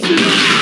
It's